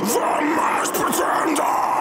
The masked pretender!